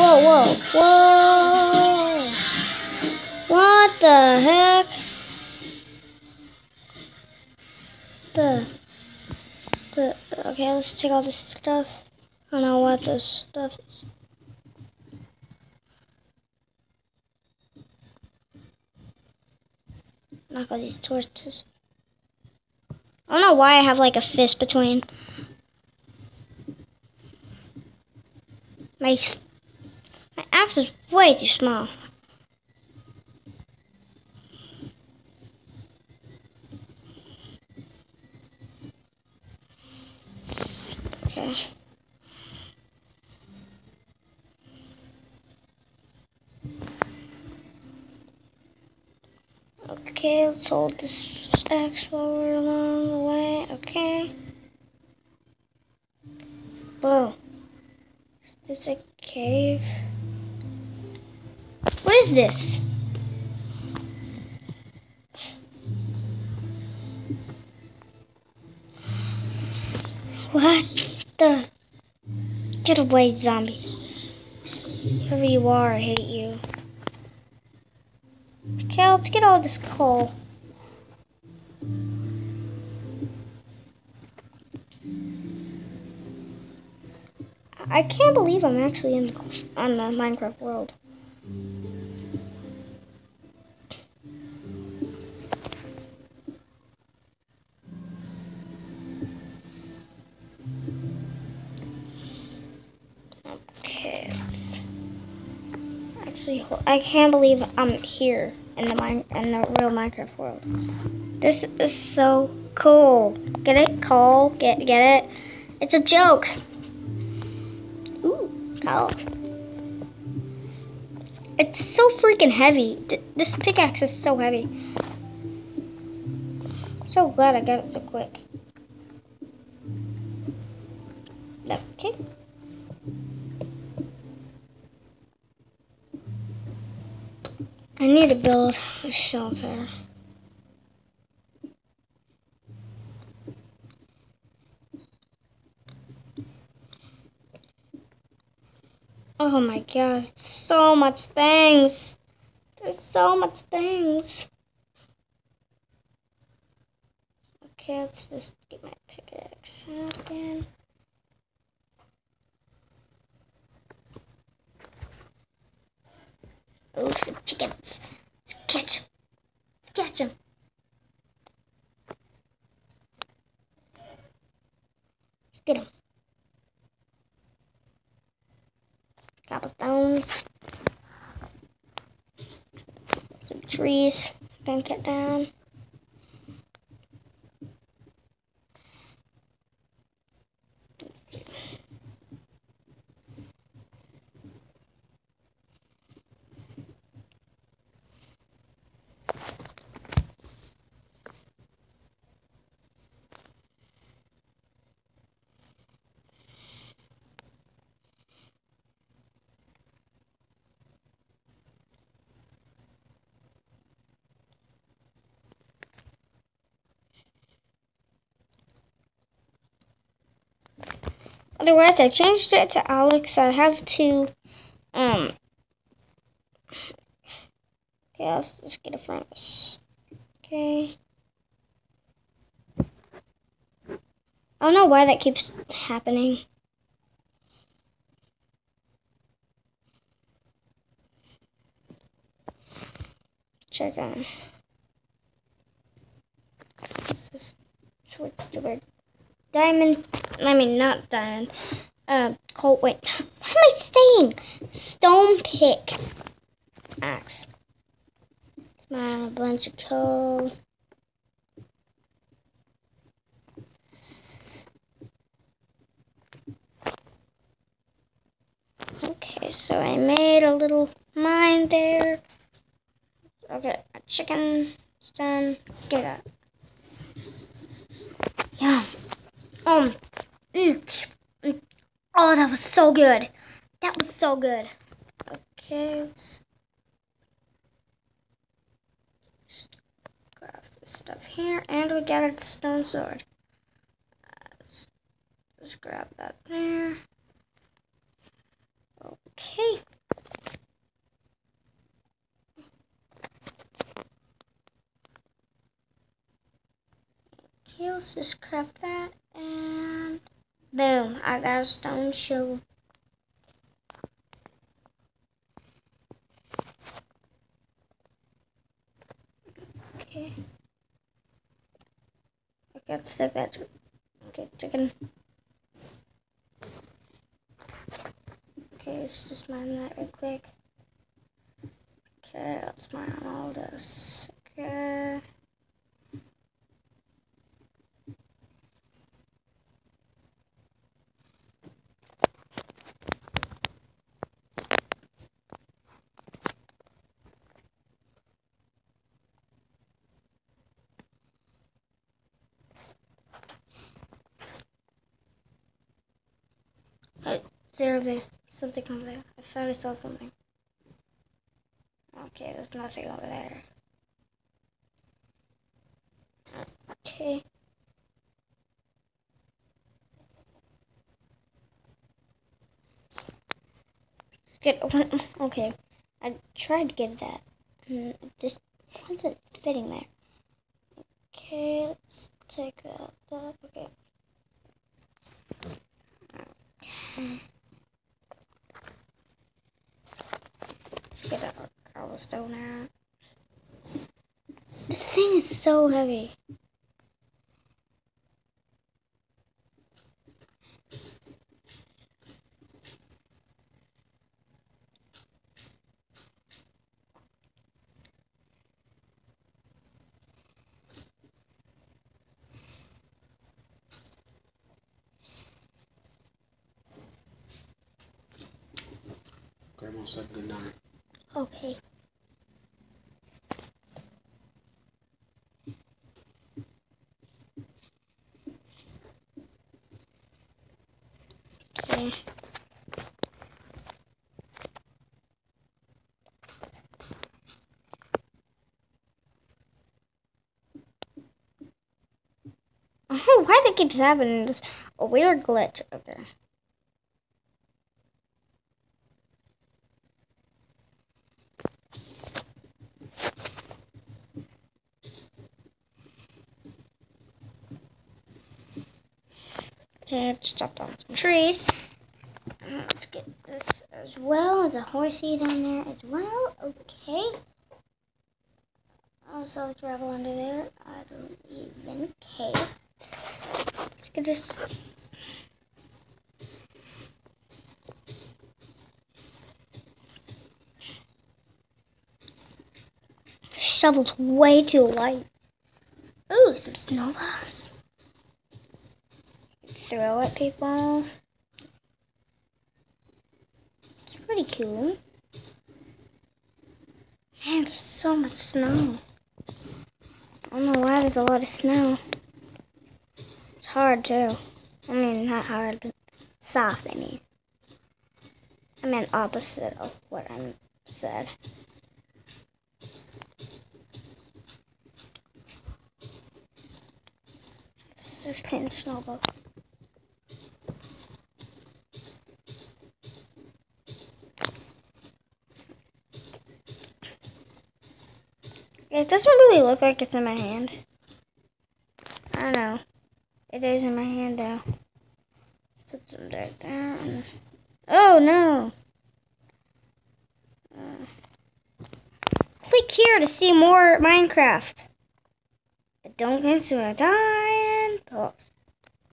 Whoa, whoa, whoa! What the heck? The, the, okay, let's take all this stuff. I don't know what this stuff is. Knock all these torches. I don't know why I have like a fist between my axe is way too small. Okay. Okay, let's hold this axe while we're along the way. Okay. Blue. Is this a cave? Is this? What the? Get away, zombie. Whoever you are, I hate you. Okay, let's get all this coal. I can't believe I'm actually in the, on the Minecraft world. Actually, I can't believe I'm here in the mine in the real Minecraft world. This is so cool. Get it, Cole? Get get it? It's a joke. Ooh, Cole. It's so freaking heavy. Th- This pickaxe is so heavy. So glad I got it so quick. Okay. I need to build a shelter. Oh my god, so much things. There's so much things. Okay, let's just get my pickaxe again. Oh, some chickens. Let's catch 'em. Let's catch 'em. Let's get 'em. Cobblestones. Some trees. Gonna cut down. Otherwise, I changed it to Alex. I have to, um. Okay, let's, let's get a furnace. Okay. I don't know why that keeps happening. Check on. Switch to red. Diamond. I mean, not diamond. Uh, coal. Wait. What am I saying? Stone pick. Axe. Smile. A bunch of coal. Okay, so I made a little mine there. Okay, a chicken. Done. Get that. Yum. Um, mm, mm. Oh, that was so good. That was so good. Okay. Let's grab this stuff here. And we got a stone sword. Let's just grab that there. Okay. Okay, let's just craft that boom, I got a stone um shovel. Okay. I to stick that okay, chicken. Okay, let's just mine that real quick. Okay, let's mine all this. Okay. There, there. Something over there. I thought I saw something. Okay, there's nothing over there. Okay. Get one. Okay, I tried to get that. And it just wasn't fitting there. Okay, let's take out that. Okay. Okay. Get a cobblestone out. This thing is so heavy. Grandma said good night. Okay. Okay. Oh, why that keeps happening? This weird glitch. Okay. Let's chop down some trees. Uh, let's get this as well. as a horsey down there as well. Okay. Also, let's gravel under there. I don't even care. Let's get this. Shovel's way too light. Ooh, some snowballs throw at people. It's pretty cool. Man, there's so much snow. I don't know why there's a lot of snow. It's hard too. I mean, not hard, but soft, I mean. I meant opposite of what I said. Just the snowball. Doesn't really look like it's in my hand. I don't know. It is in my hand now. Put some dirt down. Oh no! Uh, click here to see more Minecraft. But don't and pause.